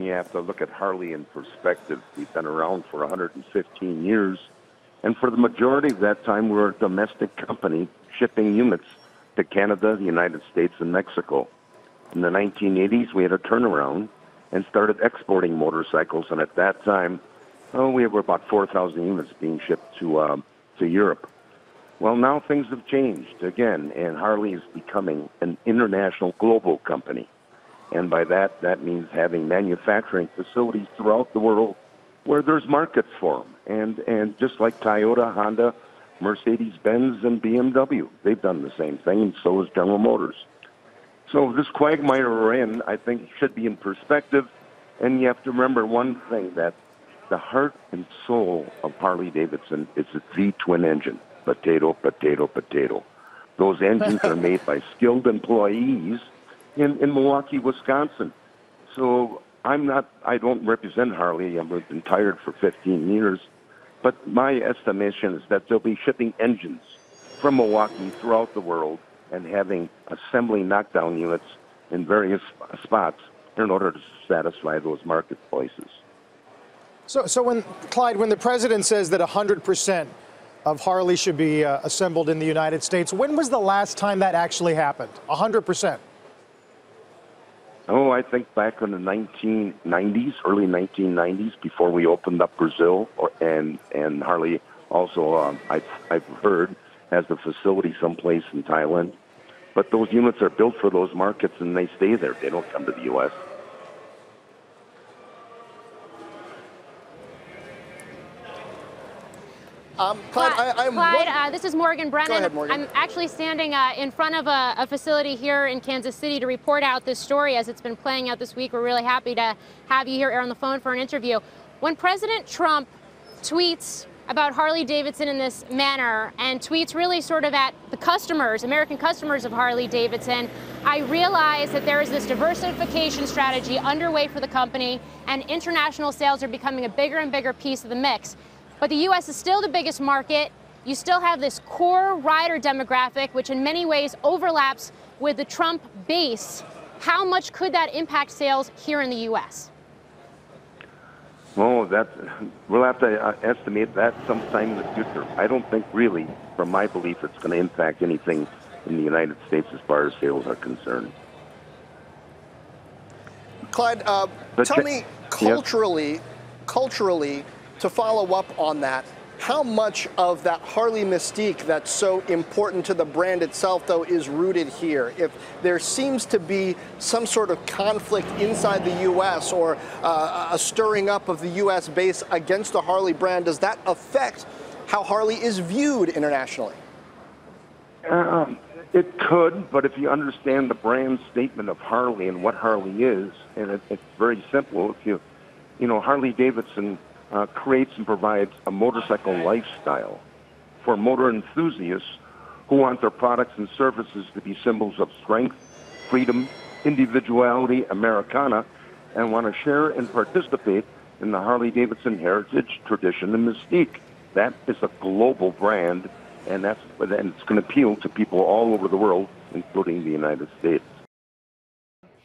You have to look at Harley in perspective. We've been around for 115 years, and for the majority of that time, we're a domestic company shipping units to Canada, the United States, and Mexico. In the 1980s, we had a turnaround and started exporting motorcycles, and at that time, oh, we were about 4,000 units being shipped to um, to Europe. Well, now things have changed again, and Harley is becoming an international global company. And by that, that means having manufacturing facilities throughout the world where there's markets for them. And, and just like Toyota, Honda, Mercedes Benz, and BMW, they've done the same thing, and so has General Motors. So this quagmire we're in, I think, should be in perspective. And you have to remember one thing that the heart and soul of Harley Davidson is its V twin engine potato, potato, potato. Those engines are made by skilled employees in, in Milwaukee, Wisconsin. So I'm not, I don't represent Harley. I've been tired for 15 years. But my estimation is that they'll be shipping engines from Milwaukee throughout the world and having assembly knockdown units in various spots in order to satisfy those marketplaces. So, so when Clyde, when the president says that 100 percent of Harley should be uh, assembled in the United States. When was the last time that actually happened? 100%. Oh, I think back in the 1990s, early 1990s, before we opened up Brazil, or, and and Harley also, um, I've, I've heard, has a facility someplace in Thailand. But those units are built for those markets, and they stay there. They don't come to the U.S. Um, Clyde, Clyde, I, Clyde uh, this is Morgan Brennan. Go ahead, Morgan. I'm actually standing uh, in front of a, a, facility here in Kansas City to report out this story as it's been playing out this week. We're really happy to have you here on the phone for an interview. When President Trump tweets about Harley Davidson in this manner and tweets really sort of at the customers, American customers of Harley Davidson, I realize that there is this diversification strategy underway for the company and international sales are becoming a bigger and bigger piece of the mix. But the U.S. is still the biggest market. You still have this core rider demographic, which in many ways overlaps with the Trump base. How much could that impact sales here in the U.S.? Well, that we'll have to uh, estimate that sometime in the future. I don't think really, from my belief, it's going to impact anything in the United States as far as sales are concerned. Clyde, uh, tell me culturally, culturally, to follow up on that, how much of that Harley mystique that's so important to the brand itself, though, is rooted here? If there seems to be some sort of conflict inside the U.S. or uh, a stirring up of the U.S. base against the Harley brand, does that affect how Harley is viewed internationally? Um, it could, but if you understand the brand statement of Harley and what Harley is, and it, it's very simple. If you, you know, Harley Davidson uh, creates and provides a motorcycle lifestyle for motor enthusiasts who want their products and services to be symbols of strength, freedom, individuality, Americana, and want to share and participate in the Harley Davidson heritage, tradition, and mystique. That is a global brand, and that's and it's going to appeal to people all over the world, including the United States.